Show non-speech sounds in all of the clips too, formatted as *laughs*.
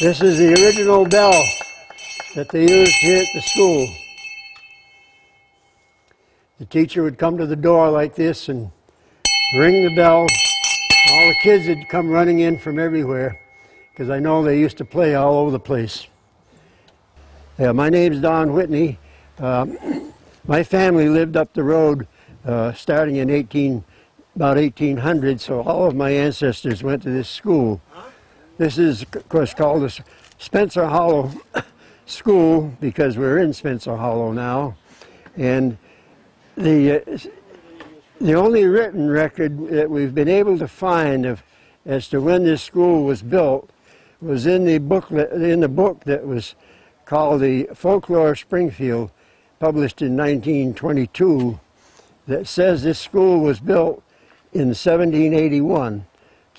This is the original bell that they used here at the school. The teacher would come to the door like this and ring the bell. All the kids would come running in from everywhere because I know they used to play all over the place. Yeah, my name's Don Whitney. Uh, *coughs* my family lived up the road uh, starting in 18, about 1800, so all of my ancestors went to this school. This is, of course, called the Spencer Hollow School because we're in Spencer Hollow now. And the, uh, the only written record that we've been able to find of, as to when this school was built was in the booklet, in the book that was called the Folklore Springfield, published in 1922, that says this school was built in 1781.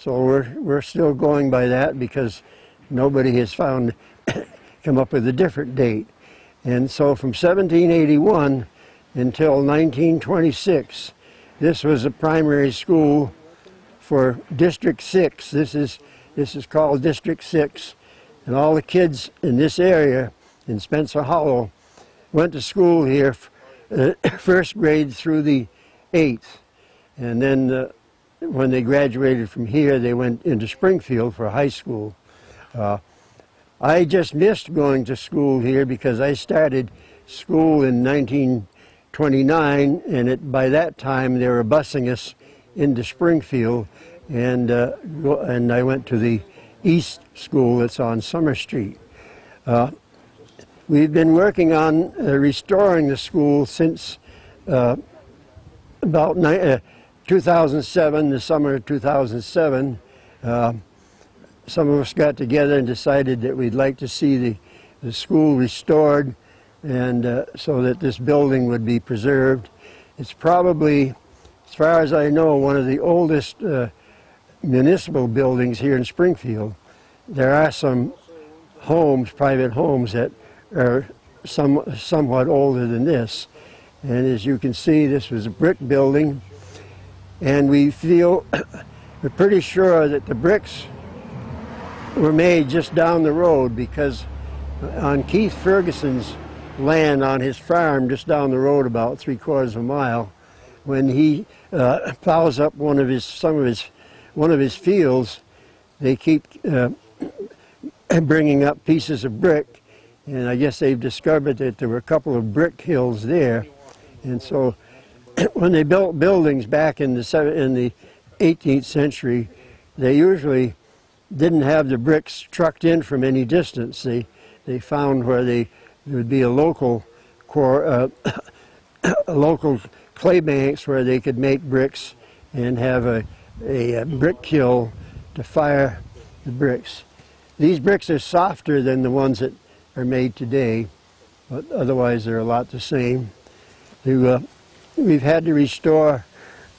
So we're, we're still going by that because nobody has found, *coughs* come up with a different date. And so from 1781 until 1926, this was a primary school for District 6. This is, this is called District 6. And all the kids in this area, in Spencer Hollow, went to school here, uh, *coughs* first grade through the eighth. And then uh, when they graduated from here, they went into Springfield for high school. Uh, I just missed going to school here because I started school in 1929, and it, by that time they were busing us into Springfield, and uh, and I went to the East School that's on Summer Street. Uh, we've been working on uh, restoring the school since uh, about uh, 2007, the summer of 2007, uh, some of us got together and decided that we'd like to see the, the school restored and uh, so that this building would be preserved. It's probably, as far as I know, one of the oldest uh, municipal buildings here in Springfield. There are some homes, private homes, that are some, somewhat older than this. And as you can see, this was a brick building and we feel, *coughs* we're pretty sure that the bricks were made just down the road because on Keith Ferguson's land on his farm just down the road about three quarters of a mile, when he uh, plows up one of his, some of his, one of his fields, they keep uh, *coughs* bringing up pieces of brick. And I guess they've discovered that there were a couple of brick kilns there. And so *coughs* when they built buildings back in the in the 18th century, they usually didn't have the bricks trucked in from any distance. They they found where they there would be a local core, uh, *coughs* a local clay banks where they could make bricks and have a, a, a brick kiln to fire the bricks. These bricks are softer than the ones that are made today, but otherwise they're a lot the same. To, uh, we've had to restore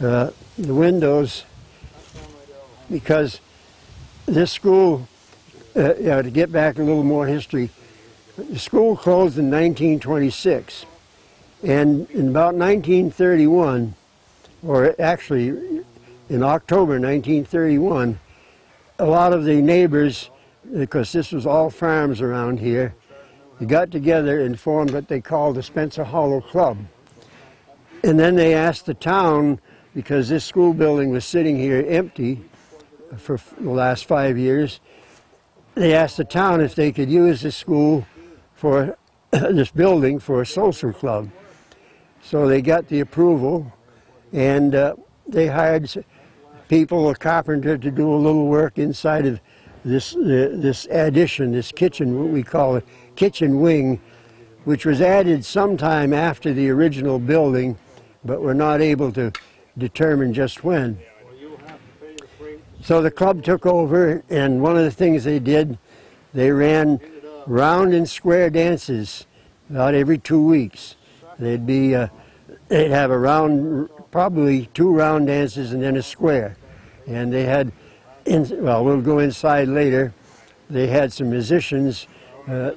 uh, the windows because this school, uh, yeah, to get back a little more history, the school closed in 1926. And in about 1931, or actually in October 1931, a lot of the neighbors, because this was all farms around here, got together and formed what they called the Spencer Hollow Club. And then they asked the town, because this school building was sitting here empty for the last five years, they asked the town if they could use the school for *coughs* this building for a social club. So they got the approval and uh, they hired people, a carpenter, to do a little work inside of this, uh, this addition, this kitchen, what we call a kitchen wing, which was added sometime after the original building but we're not able to determine just when. So the club took over, and one of the things they did, they ran round and square dances about every two weeks. They'd be, uh, they'd have a round, probably two round dances and then a square. And they had, in, well, we'll go inside later. They had some musicians. Uh,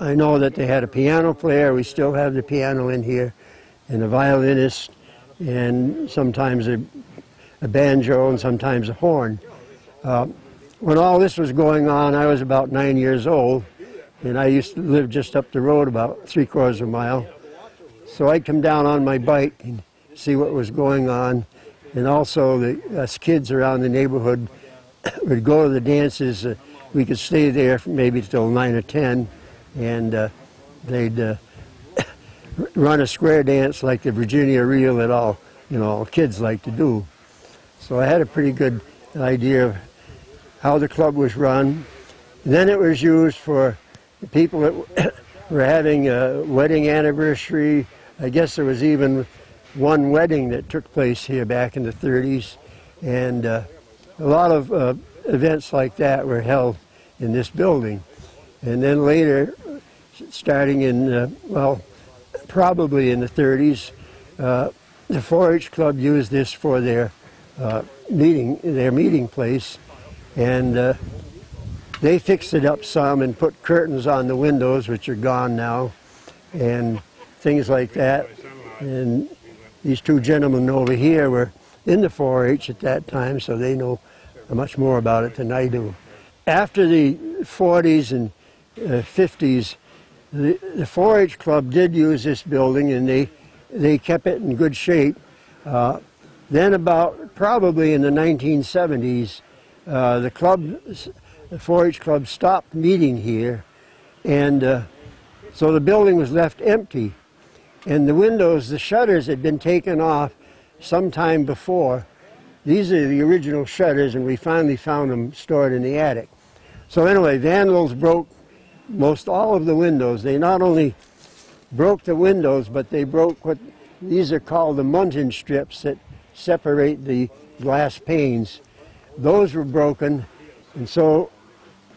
I know that they had a piano player. We still have the piano in here and a violinist and sometimes a, a banjo and sometimes a horn. Uh, when all this was going on, I was about nine years old, and I used to live just up the road about three quarters of a mile. So I'd come down on my bike and see what was going on, and also the us kids around the neighborhood *coughs* would go to the dances. Uh, we could stay there maybe till nine or ten, and uh, they'd uh, run a square dance like the Virginia reel that all you know all kids like to do. So I had a pretty good idea of how the club was run. And then it was used for people that *coughs* were having a wedding anniversary. I guess there was even one wedding that took place here back in the 30s. And uh, a lot of uh, events like that were held in this building. And then later, starting in, uh, well, probably in the 30s, uh, the 4-H Club used this for their uh, meeting, their meeting place, and uh, they fixed it up some and put curtains on the windows, which are gone now, and things like that. And these two gentlemen over here were in the 4-H at that time, so they know much more about it than I do. After the 40s and uh, 50s, the, the 4-H club did use this building, and they they kept it in good shape. Uh, then about probably in the 1970s, uh, the club, the 4-H club stopped meeting here, and uh, so the building was left empty. And the windows, the shutters had been taken off sometime before. These are the original shutters, and we finally found them stored in the attic. So anyway, vandals broke most all of the windows. They not only broke the windows, but they broke what these are called the muntin strips that separate the glass panes those were broken, and so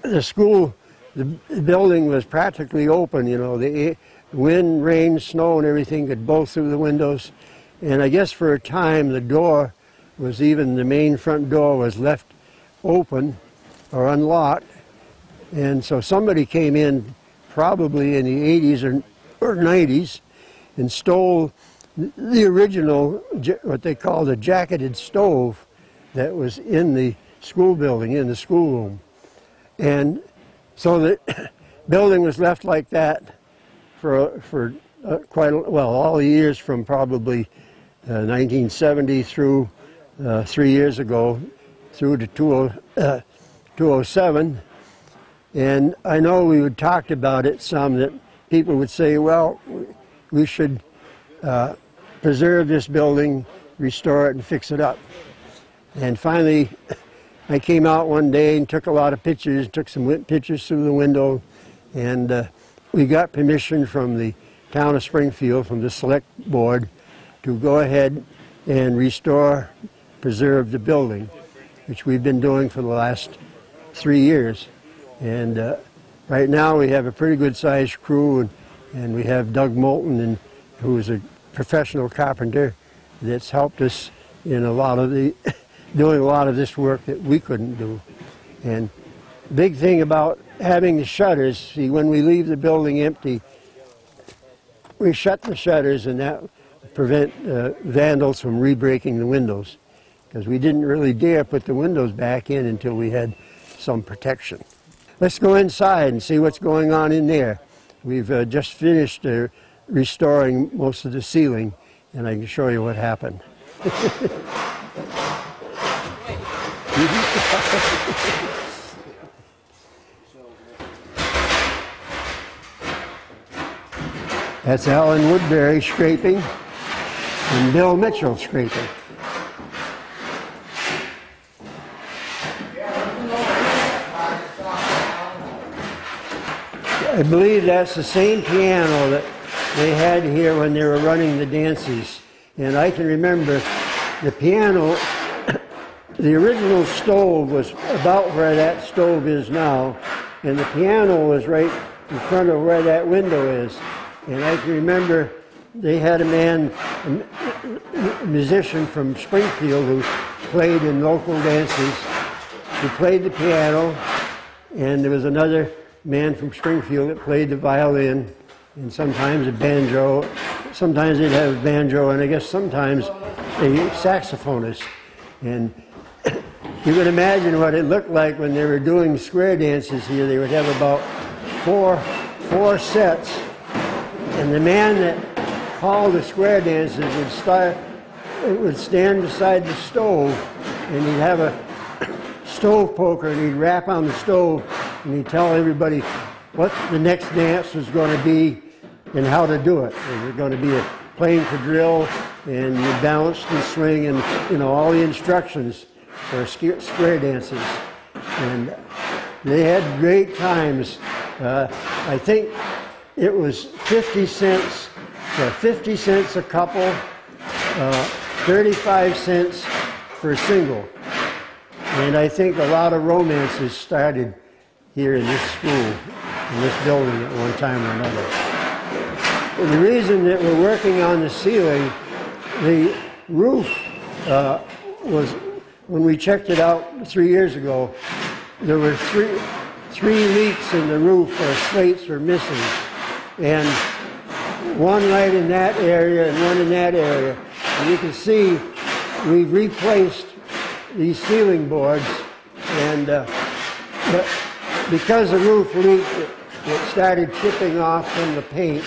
the school, the building was practically open. You know, the wind, rain, snow, and everything could blow through the windows. And I guess for a time the door was even the main front door was left open or unlocked. And so somebody came in probably in the 80s or, or 90s and stole the original, what they called a jacketed stove that was in the school building, in the schoolroom. And so the *coughs* building was left like that for, for uh, quite, a, well, all the years from probably uh, 1970 through uh, three years ago, through to 20, 207. And I know we talked about it some that people would say, well, we should uh, preserve this building, restore it, and fix it up. And finally, *laughs* I came out one day and took a lot of pictures, took some pictures through the window, and uh, we got permission from the town of Springfield, from the select board, to go ahead and restore, preserve the building, which we've been doing for the last three years. And uh, right now we have a pretty good sized crew, and, and we have Doug Moulton, and, who is a professional carpenter that's helped us in a lot of the *laughs* doing a lot of this work that we couldn't do. And big thing about having the shutters, see, when we leave the building empty, we shut the shutters and that prevent uh, vandals from re-breaking the windows because we didn't really dare put the windows back in until we had some protection. Let's go inside and see what's going on in there. We've uh, just finished uh, restoring most of the ceiling and I can show you what happened. *laughs* That's Alan Woodbury scraping and Bill Mitchell scraping. I believe that's the same piano that they had here when they were running the dances. And I can remember the piano *coughs* the original stove was about where that stove is now, and the piano was right in front of where that window is. And I can remember they had a man, a musician from Springfield who played in local dances. He played the piano, and there was another man from Springfield that played the violin and sometimes a banjo. Sometimes they'd have a banjo, and I guess sometimes a saxophonist. And *coughs* you can imagine what it looked like when they were doing square dances here. They would have about four, four sets. And the man that called the square dances would start, would stand beside the stove and he'd have a *coughs* stove poker and he'd rap on the stove and he'd tell everybody what the next dance was going to be and how to do it. Was it going to be a plain quadrille and you balance and swing and you know all the instructions for square dances. And they had great times. Uh, I think it was 50 cents, so 50 cents a couple, uh, 35 cents for a single. And I think a lot of romances started here in this school, in this building at one time or another. And the reason that we're working on the ceiling, the roof uh, was, when we checked it out three years ago, there were three, three leaks in the roof where slates were missing. And one right in that area and one in that area. And you can see we've replaced these ceiling boards and uh, because the roof leaked, it, it, started chipping off from the paint.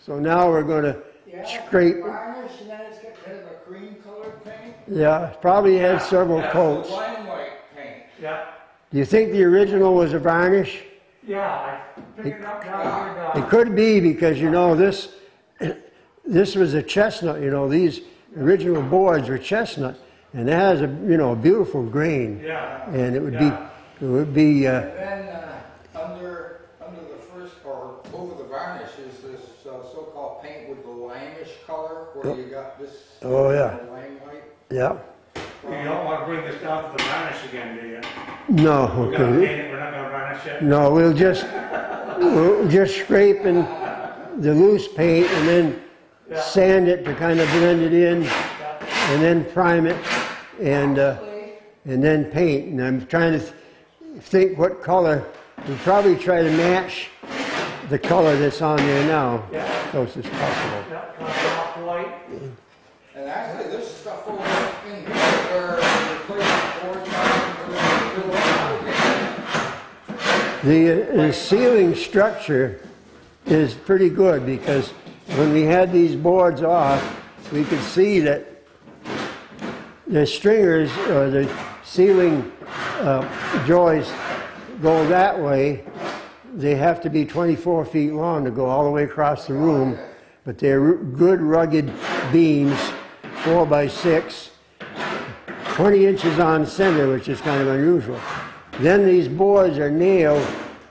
So now we're going to yeah, scrape. Varnish and then it's got kind of a cream colored paint. Yeah, probably had Yeah, several yeah. coats. Lime white paint. Yeah, Do you think the original was a varnish? yeah, I picked it up down It uh, could be because you know this this was a chestnut, you know, these original boards were chestnut and it has a you know a beautiful grain. Yeah. And it would Yeah. be it would be uh, And then uh, under under the first or over the varnish is this uh, so-called paint with the limeish color, where you got this. Oh, yeah. Lime white. yeah. you don't want to bring this down to the varnish again, do you? No, We're gonna okay. paint it, we're not gonna varnish it? No, we'll just we'll just scrape and the loose paint and then Yeah. sand it to kind of blend it in and then prime it and uh, and then paint. And I'm trying to th- think what color. We'll probably try to match the color that's on there now, Yeah. close as possible. Yeah, kind of off white. And actually, this stuff over in here where you place the boards on, The, uh, the ceiling structure is pretty good because when we had these boards off, we could see that the stringers or the ceiling uh, joists go that way. They have to be 24 feet long to go all the way across the room, but they're good rugged beams, four by six, 20 inches on center, which is kind of unusual. Then these boards are nailed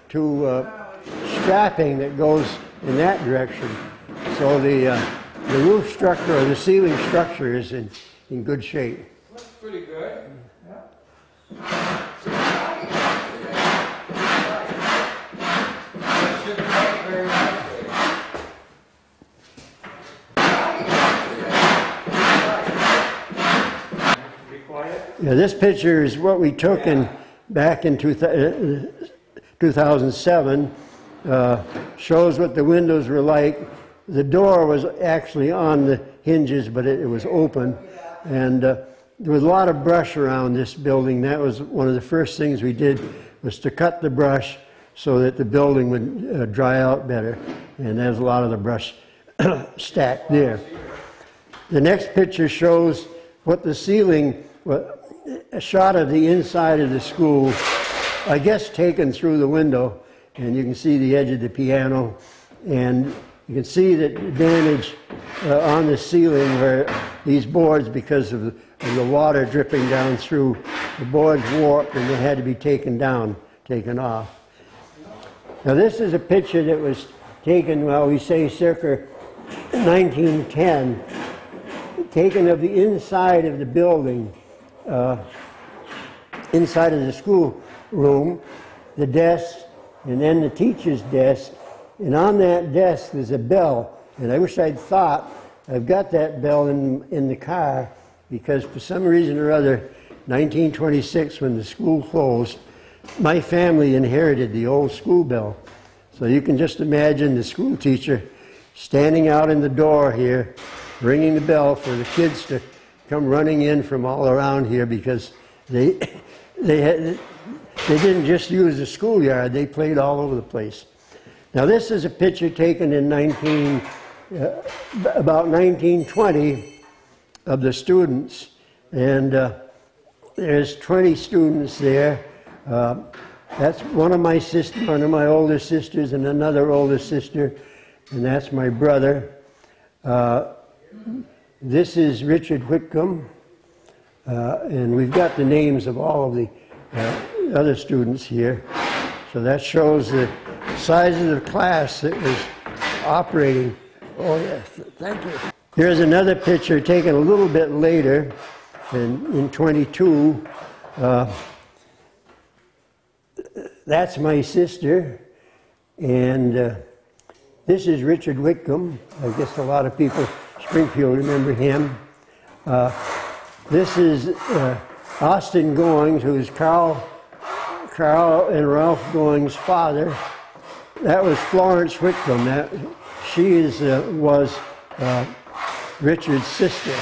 to uh, strapping that goes in that direction. So the, uh, the roof structure or the ceiling structure is in, in good shape. looks pretty good. It should paint very nicely. Be quiet. Yeah, this picture is what we took in, back in two uh, 2007. Uh, shows what the windows were like. The door was actually on the hinges, but it, it was open. And uh, there was a lot of brush around this building. That was one of the first things we did was to cut the brush so that the building would uh, dry out better. And there's a lot of the brush *coughs* stacked there. The next picture shows what the ceiling, what, a shot of the inside of the school, I guess taken through the window, and you can see the edge of the piano, and you can see the damage uh, on the ceiling where these boards, because of the, water dripping down through, the boards warped and they had to be taken down, taken off. Now, this is a picture that was taken, well, we say circa 1910, taken of the inside of the building, uh, inside of the school room, the desk, and then the teacher's desk. And on that desk there's a bell. And I wish I'd thought, I've got that bell in, in the car because for some reason or other, 1926, when the school closed, my family inherited the old school bell. So you can just imagine the school teacher standing out in the door here, ringing the bell for the kids to come running in from all around here because They, *coughs* they, had, they didn't just use the schoolyard, they played all over the place. Now, this is a picture taken in 19, uh, about 1920 of the students, and uh, there's 20 students there. Uh, that's one of my sister, one of my older sisters, and another older sister, and that's my brother. Uh, this is Richard Whitcomb, uh, and we've got the names of all of the uh, other students here. So that shows the size of the class that was operating. Oh, yes, thank you. Here's another picture taken a little bit later in, in 22. Uh, that's my sister, and uh, this is Richard Whitcomb. I guess a lot of people, Springfield, remember him. Uh, this is uh, Austin Goings, who is Carl, Carl and Ralph Goings' father. That was Florence Whitcomb. That she is uh, was uh, Richard's sister,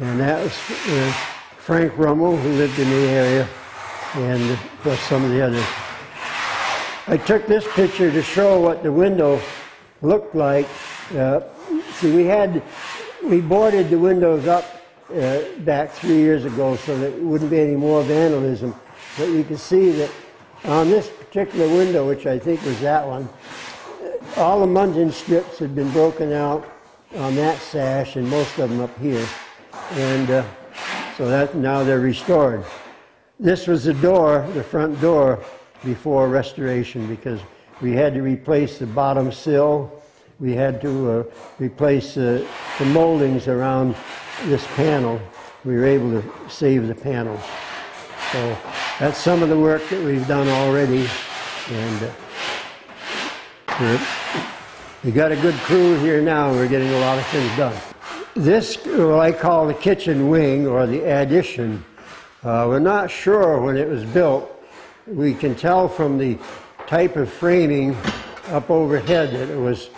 and that was uh, Frank Rummel, who lived in the area, and plus some of the others. I took this picture to show what the window looked like. Uh, see, we had we boarded the windows up uh, back three years ago so that it wouldn't be any more vandalism. But you can see that on this particular window, which I think was that one, all the muntin strips had been broken out on that sash and most of them up here. And uh, so that now they're restored. This was the door, the front door, before restoration because we had to replace the bottom sill. We had to uh, replace uh, the moldings around this panel. We were able to save the panels. So that's some of the work that we've done already. And uh, we got a good crew here now. And we're getting a lot of things done. This, what I call the kitchen wing or the addition, uh, we're not sure when it was built. We can tell from the type of framing up overhead that it was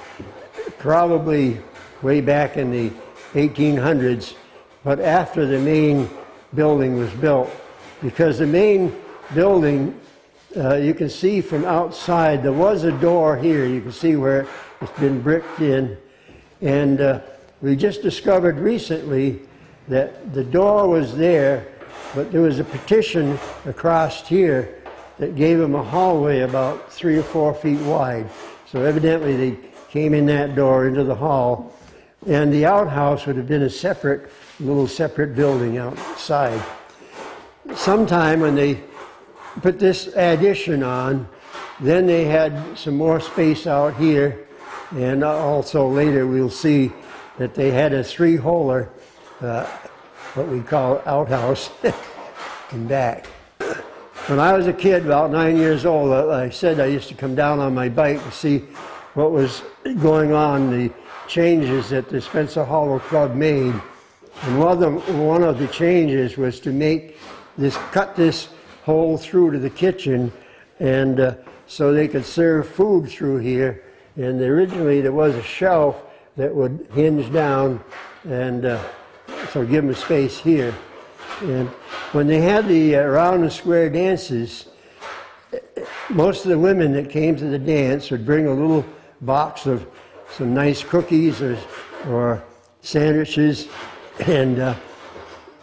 probably way back in the 1800s, but after the main building was built. Because the main building, uh, you can see from outside, there was a door here. You can see where it's been bricked in. And uh, we just discovered recently that the door was there, but there was a partition across here that gave them a hallway about three or four feet wide. So evidently they came in that door into the hall. And the outhouse would have been a separate, little separate building outside. Sometime when they put this addition on, then they had some more space out here. And also later we'll see that they had a three-holer, uh, what we call outhouse, *laughs* in back. When I was a kid, about nine years old, uh, I said I used to come down on my bike to see what was going on, the changes that the Spencer Hollow Club made. And one of, one of the changes was to make this, cut this hole through to the kitchen, and uh, so they could serve food through here. And originally there was a shelf that would hinge down, and uh, so give them space here. And when they had the uh, round and square dances, most of the women that came to the dance would bring a little box of some nice cookies or, or sandwiches, and uh,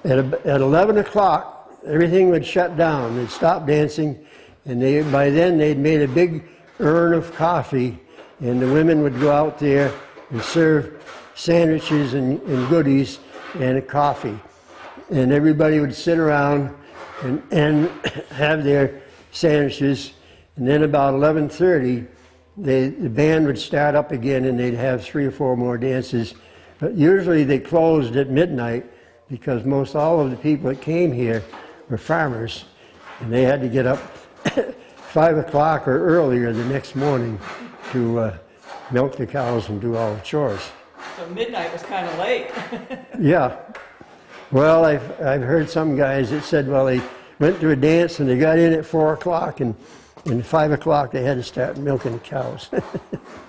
at, a- at 11 o'clock, everything would shut down. They'd stop dancing, and they, by then they'd made a big urn of coffee, and the women would go out there and serve sandwiches and, and goodies and coffee and everybody would sit around and, and *coughs* have their sandwiches. And then about 11:30, they, the band would start up again, and they'd have three or four more dances. But usually they closed at midnight because most all of the people that came here were farmers, and they had to get up *coughs* five o'clock or earlier the next morning to uh, milk the cows and do all the chores. So midnight was kind of late. *laughs* Yeah. Well, I've, I've heard some guys that said, well, they went to a dance and they got in at 4 o'clock and, and 5 o'clock they had to start milking the cows. *laughs*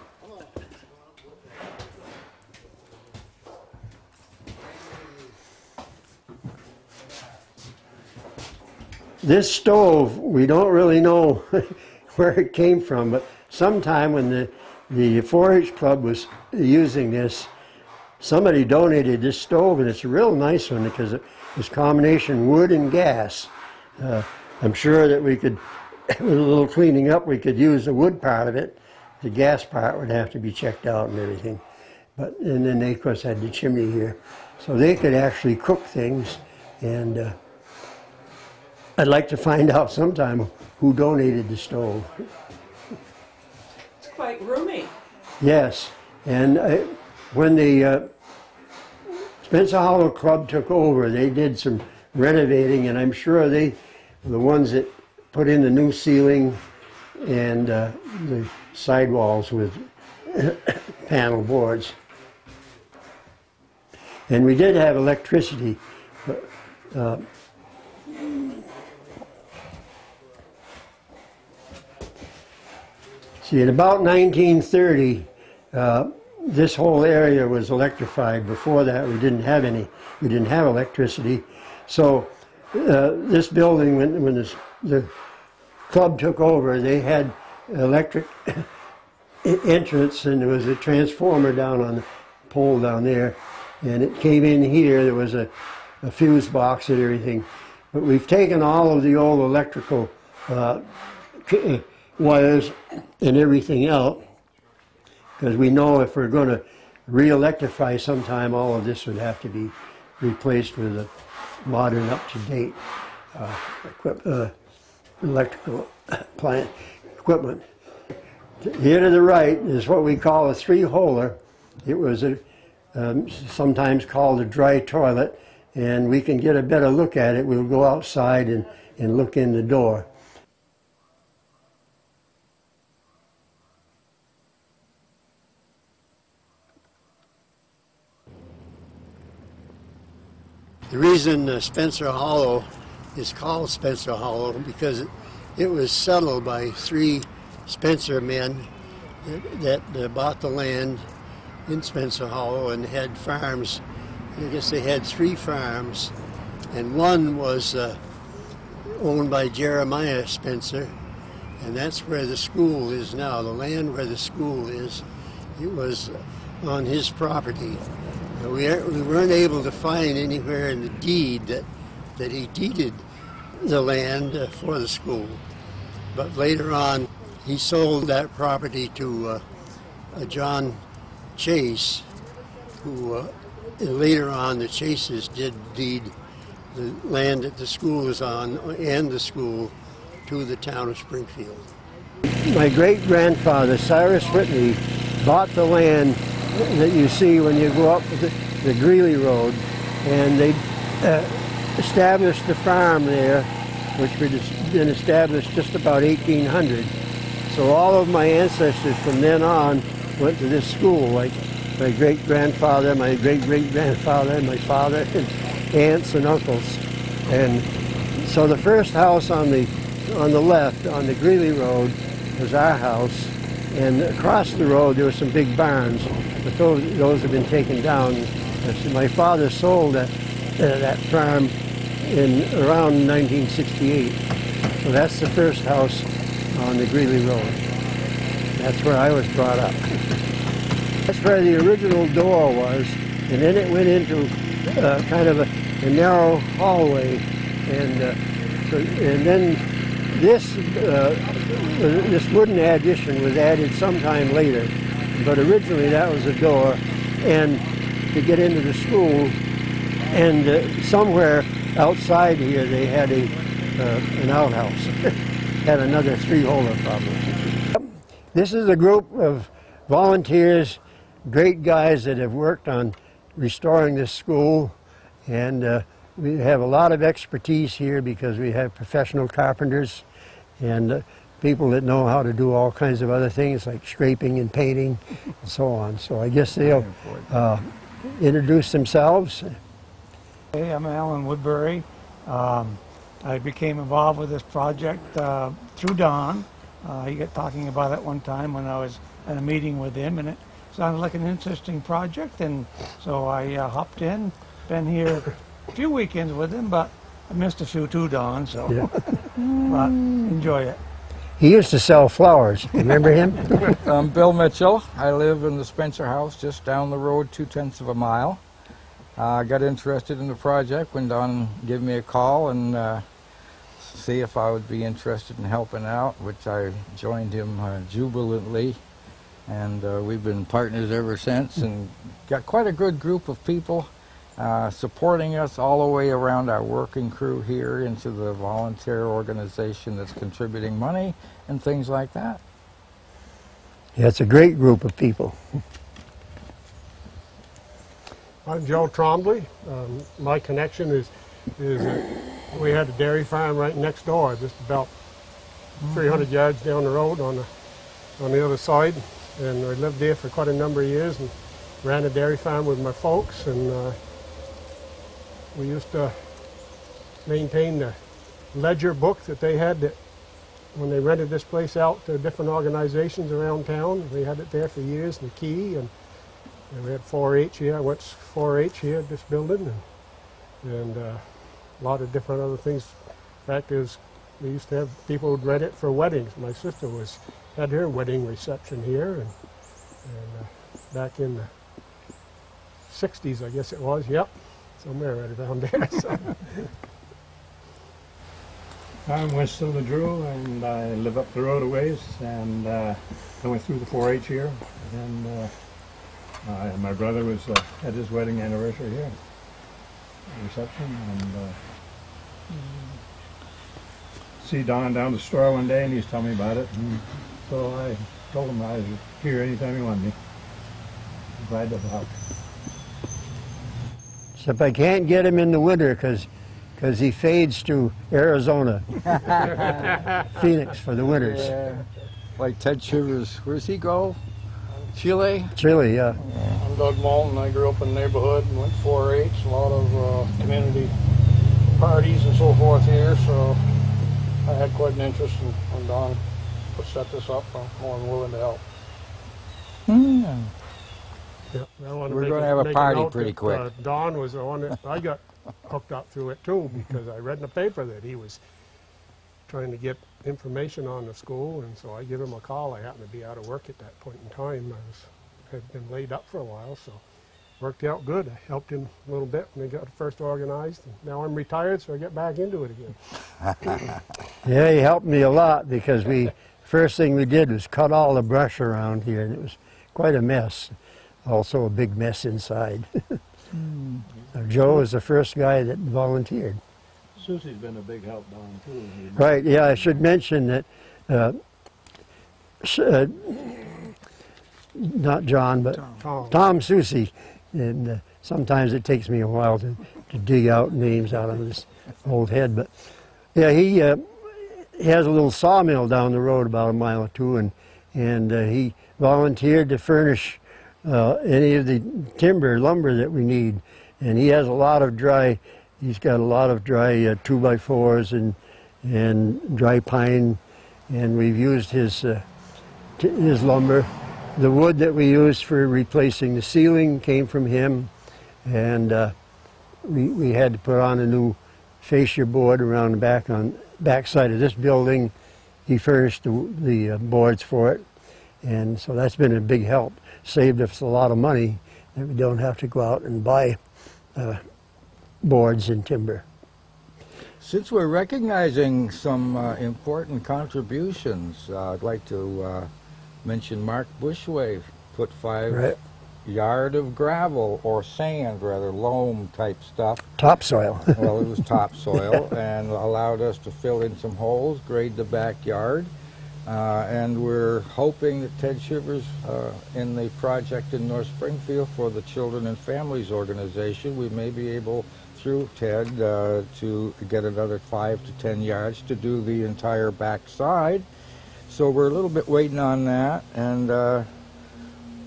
this stove, we don't really know *laughs* where it came from, but sometime when the, the 4-H Club was using this, somebody donated this stove, and it's a real nice one because it was combination wood and gas. Uh, I'm sure that we could, *coughs* with a little cleaning up, we could use the wood part of it. The gas part would have to be checked out and everything. But, and then they, of course, had the chimney here. So they could actually cook things, and uh, I'd like to find out sometime who donated the stove. It's quite roomy. Yes, and uh, when the uh, Spencer Hollow Club took over, they did some renovating, and I'm sure they were the ones that put in the new ceiling and uh, the sidewalls with *coughs* panel boards. And we did have electricity. uh, See, in about 1930, uh, this whole area was electrified. Before that, we didn't have any. We didn't have electricity. So uh, this building, when, when this, the club took over, they had electric *coughs* entrance, and there was a transformer down on the pole down there, and it came in here. There was a, a fuse box and everything. But we've taken all of the old electrical uh, wires and everything else, because we know if we're going to re-electrify sometime, all of this would have to be replaced with a modern, up-to-date uh, equip, uh, electrical plant equipment. Here to the right is what we call a three-holer. It was a, um, sometimes called a dry toilet, and we can get a better look at it. We'll go outside and, and look in the door. The reason uh, Spencer Hollow is called Spencer Hollow because it, it was settled by three Spencer men that, that uh, bought the land in Spencer Hollow and had farms. I guess they had three farms, and one was uh, owned by Jeremiah Spencer, and that's where the school is now. The land where the school is, it was on his property. We, we weren't able to find anywhere in the deed that, that he deeded the land uh, for the school. But later on, he sold that property to uh, uh, John Chase, who uh, later on the Chases did deed the land that the school is on and the school to the town of Springfield. My great grandfather, Cyrus Whitney, bought the land that you see when you go up the, the Greeley Road, and they uh, established the farm there, which had been established just about 1800. So all of my ancestors from then on went to this school, like my great grandfather, my great great grandfather, my father, *laughs* and aunts and uncles. And so the first house on the on the left on the Greeley Road was our house, and across the road there were some big barns, but those those have been taken down. My father sold that uh, that farm in around 1968. So that's the first house on the Greeley Road. That's where I was brought up. That's where the original door was, and then it went into uh, kind of a, a narrow hallway, and uh, so, and then this uh, this wooden addition was added sometime later, but originally that was a door, and to get into the school, and uh, somewhere outside here they had a uh, an outhouse, *laughs* had another three-holer probably. This is a group of volunteers, great guys that have worked on restoring this school, and uh, we have a lot of expertise here because we have professional carpenters and uh, people that know how to do all kinds of other things like scraping and painting and so on. So I guess they'll uh, introduce themselves. Hey, I'm Alan Woodbury. Um, I became involved with this project uh, through Don. Uh, he got talking about it one time when I was at a meeting with him, and it sounded like an interesting project, and so I uh, hopped in. Been here a few weekends with him, but I missed a few too, Don, so, Yeah. but enjoy it. He used to sell flowers. Remember him? *laughs* I'm Bill Mitchell. I live in the Spencer House just down the road two tenths of a mile. Uh, I got interested in the project when Don gave me a call and uh, see if I would be interested in helping out, which I joined him uh, jubilantly. And uh, we've been partners ever since and got quite a good group of people uh, supporting us all the way around our working crew here into the volunteer organization that's contributing money and things like that. Yeah, it's a great group of people. I'm Joe Trombley. Um, my connection is is that we had a dairy farm right next door, just about 300 yards down the road on the on the other side, and I lived there for quite a number of years and ran a dairy farm with my folks, and uh, we used to maintain the ledger book that they had that when they rented this place out to different organizations around town. We had it there for years, the key, and and we had 4-H here. Went 4-H here at this building, and, and uh, a lot of different other things. In fact, is we used to have people who'd rent it for weddings. My sister was had her wedding reception here, and, and uh, back in the 60s, I guess it was. Yep, somewhere right around there. *laughs* So. I'm Winston LeDrew, and I live up the road a ways, and uh, I went through the 4-H here, and uh, I, my brother was uh, at his wedding anniversary here, reception, and uh, see Don down the store one day, and he's telling me about it, and so I told him I was here anytime he wanted me. Glad to help. Except I can't get him in the winter because he fades to Arizona, *laughs* Phoenix for the winters. Yeah. Like Ted Shivers, where does he go? Chile? Chile, yeah. I'm Doug Moulton. I grew up in the neighborhood and went 4-H, a lot of uh, community parties and so forth here. So I had quite an interest and when Don would set this up. I'm more than willing to help. Hmm. We're gonna have a party pretty quick. Uh, Don was the one that I got hooked up through it too because I read in the paper that he was trying to get information on the school, and so I give him a call. I happened to be out of work at that point in time. I was had been laid up for a while, so worked out good. I helped him a little bit when they got first organized. And now I'm retired, so I get back into it again. *laughs* Yeah, he helped me a lot because we, first thing we did was cut all the brush around here, and it was quite a mess. Also a big mess inside. *laughs* Uh, Joe was the first guy that volunteered. Susie's been a big help, Don, too. Right, yeah, I should mention that, uh, uh, not John, but Tom. Tom Susie, and uh, sometimes it takes me a while to, to dig out names out of this old head, but yeah, he, uh, he has a little sawmill down the road about a mile or two, and and uh, he volunteered to furnish uh, any of the timber lumber that we need, and he has a lot of dry. He's got a lot of dry uh, two by fours and and dry pine, and we've used his uh, his lumber. The wood that we used for replacing the ceiling came from him, and uh, we we had to put on a new fascia board around the back on back side of this building. He furnished the, the uh, boards for it, and so that's been a big help. Saved us a lot of money that we don't have to go out and buy uh, boards and timber. Since we're recognizing some uh, important contributions, uh, I'd like to uh, mention Mark Bushway put five Right. yard of gravel or sand, rather loam type stuff. Topsoil. well, it was *laughs* topsoil and allowed us to fill in some holes, grade the backyard. Uh, and we're hoping that Ted Shivers uh, in the project in North Springfield for the Children and Families Organization, we may be able, through Ted, uh, to get another five to ten yards to do the entire backside. So we're a little bit waiting on that, and uh,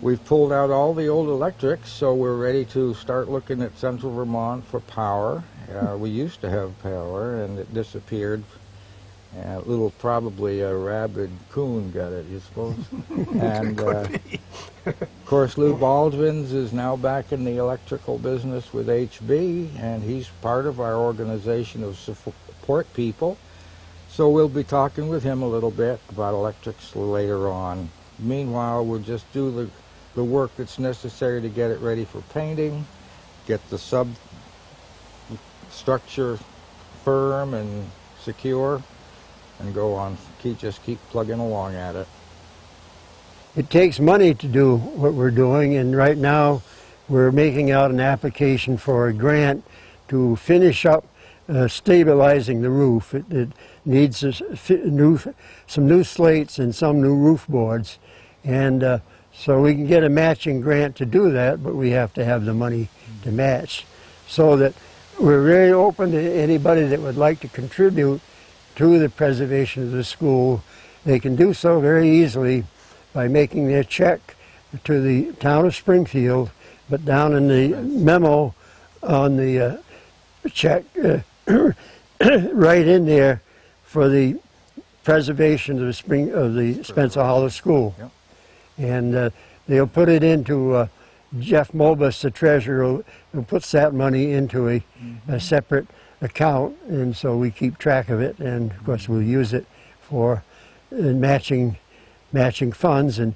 we've pulled out all the old electrics, so we're ready to start looking at Central Vermont for power. Uh, we used to have power, and it disappeared. A little, probably a rabid coon got it, you suppose. *laughs* and uh, *laughs* Of course, Lou Baldwin's is now back in the electrical business with HB, and he's part of our organization of support people. So we'll be talking with him a little bit about electrics later on. Meanwhile, we'll just do the, the work that's necessary to get it ready for painting, get the sub structure firm and secure, and go on. Keep just keep plugging along at it. It takes money to do what we're doing, and right now we're making out an application for a grant to finish up uh, stabilizing the roof. It, it needs new, some new slates and some new roof boards, and uh, so we can get a matching grant to do that, but we have to have the money to match. So that we're very open to anybody that would like to contribute to the preservation of the school. They can do so very easily by making their check to the town of Springfield, but down in the memo on the uh, check, uh, *clears throat* right in there for the preservation of the spring of the Spencer Hollow School, Yep. and uh, they'll put it into uh, Jeff Mobus, the treasurer, who- puts that money into a, a separate account, and so we keep track of it, and of course we'll use it for uh, matching matching funds. And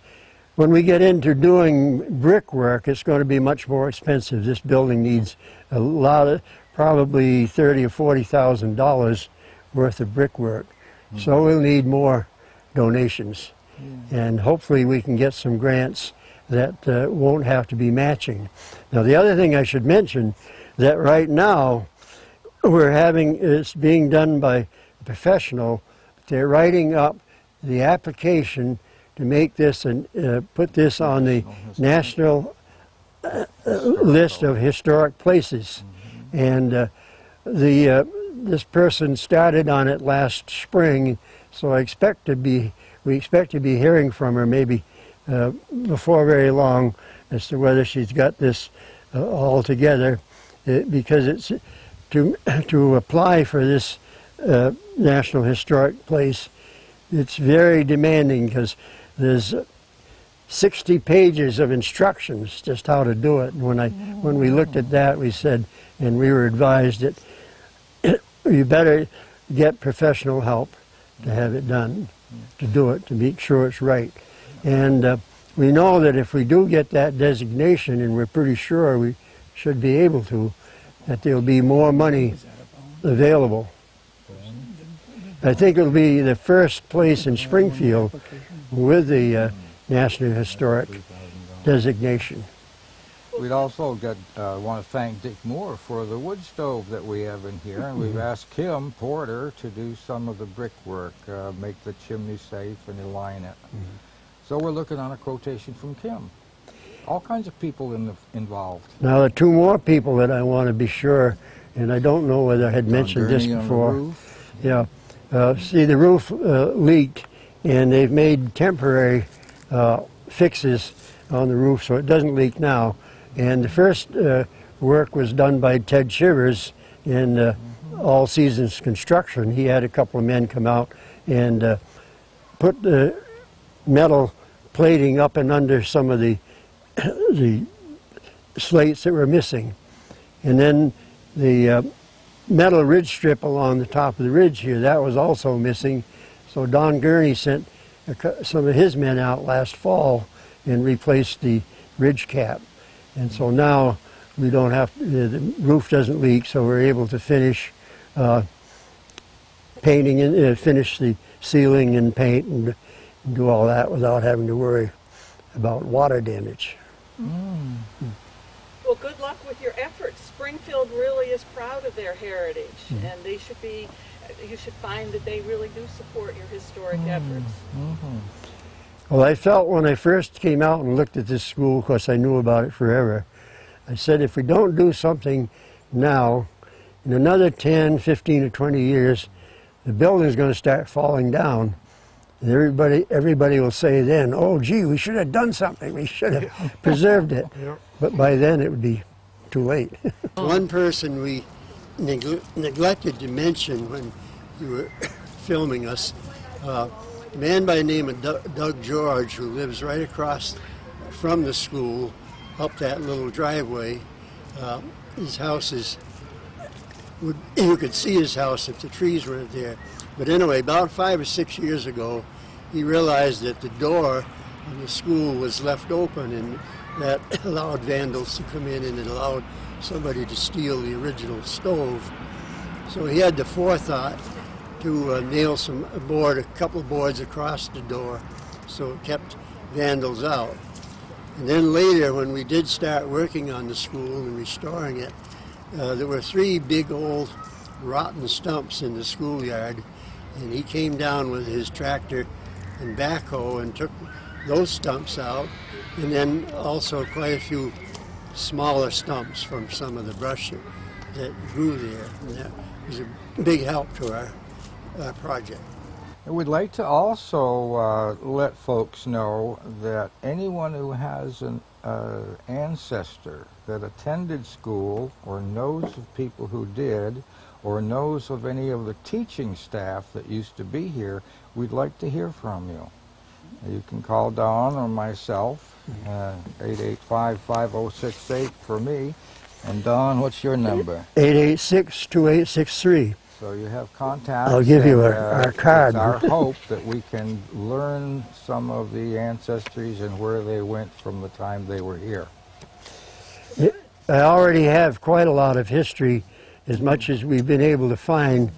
when we get into doing brickwork, it's going to be much more expensive. This building needs a lot of, probably thirty or forty thousand dollars worth of brickwork. So we'll need more donations, and hopefully we can get some grants that uh, won't have to be matching. Now the other thing I should mention that right now we're having it's being done by a professional. They're writing up the application to make this and uh, put this on the national uh, list of historic places, and uh, the uh, this person started on it last spring, so I expect to be we expect to be hearing from her maybe uh, before very long as to whether she's got this uh, all together, because it's to *clears throat* to apply for this uh, national historic place. It's very demanding because there's 60 pages of instructions just how to do it. And when I when we looked at that, we said, and we were advised that *clears throat* you better get professional help to have it done, to do it, to make sure it's right. And uh, we know that if we do get that designation, and we're pretty sure we should be able to, that there'll be more money available. I think it'll be the first place in Springfield with the uh, National Historic designation. We'd also got, uh, want to thank Dick Moore for the wood stove that we have in here, and we've asked Kim Porter to do some of the brickwork, uh, make the chimney safe and align it. So we're looking on a quotation from Kim. All kinds of people in the, involved. Now, there are two more people that I want to be sure, and I don't know whether I had mentioned this Gurney the before. Yeah. Uh, see, the roof uh, leaked, and they've made temporary uh, fixes on the roof so it doesn't leak now. And the first uh, work was done by Ted Shivers in uh, All Seasons Construction. He had a couple of men come out and uh, put the metal plating up and under some of the *coughs* the slates that were missing. And then the uh, metal ridge strip along the top of the ridge here, that was also missing. So Don Gurney sent some of his men out last fall and replaced the ridge cap. And so now we don't have, the the roof doesn't leak, so we're able to finish uh, painting and uh, finish the ceiling and paint and, and do all that without having to worry about water damage. Mm. Well, good luck with your efforts. Springfield really is proud of their heritage, mm. and they should be. You should find that they really do support your historic mm. efforts. Mm-hmm. Well, I felt when I first came out and looked at this school, of course I knew about it forever, I said if we don't do something now, in another 10, 15, or 20 years, the building's going to start falling down. And everybody, everybody will say then, oh, gee, we should have done something. We should have *laughs* preserved it. Yeah. But by then it would be too late. *laughs* One person we neg- neglected to mention when you were *coughs* filming us, uh, a man by the name of Doug, Doug George, who lives right across from the school up that little driveway. Uh, his house is, would, *coughs* you could see his house if the trees weren't there. But anyway, about five or six years ago, he realized that the door of the school was left open and that *coughs* allowed vandals to come in and it allowed somebody to steal the original stove. So he had the forethought to uh, nail some board, a couple boards across the door, so it kept vandals out. And then later, when we did start working on the school and restoring it, uh, there were three big old rotten stumps in the schoolyard, and he came down with his tractor and backhoe and took those stumps out, and then also quite a few smaller stumps from some of the brush that, grew there. And that was a big help to our, project. We'd like to also uh, let folks know that anyone who has an uh, ancestor that attended school or knows of people who did or knows of any of the teaching staff that used to be here, we'd like to hear from you. You can call Don or myself, uh, 885-5068 for me. And Don, what's your number? 886 2863. So you have contact. I'll give you our- uh, our card. *laughs* Our hope that we can learn some of the ancestries and where they went from the time they were here. I already have quite a lot of history, as much as we've been able to find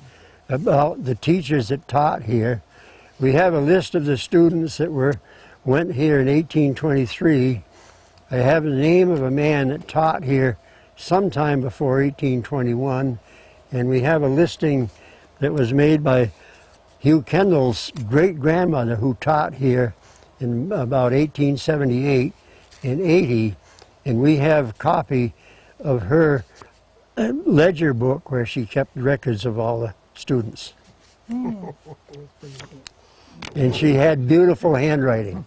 about the teachers that taught here. We have a list of the students that were went here in 1823. I have the name of a man that taught here sometime before 1821, and we have a listing that was made by Hugh Kendall's great grandmother who taught here in about 1878 and 80, and we have a copy of her uh, ledger book where she kept records of all the students. *laughs* And she had beautiful handwriting.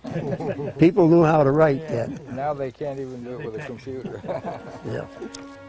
*laughs* People knew how to write then. Now they can't even do it with a computer. Yeah. *laughs*